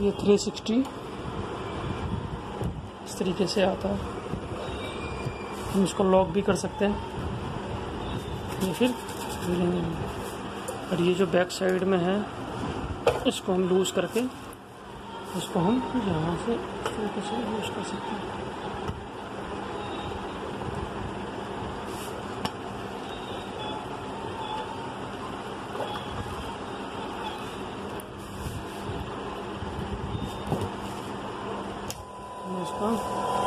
ये 360 इस तरीके से आता है। हम इसको लॉक भी कर सकते हैं। या फिर और ये जो बैक साइड में है, इसको हम लूज़ करके, इसको हम यहाँ से तरीके से यूज़ कर सकते हैं। meus.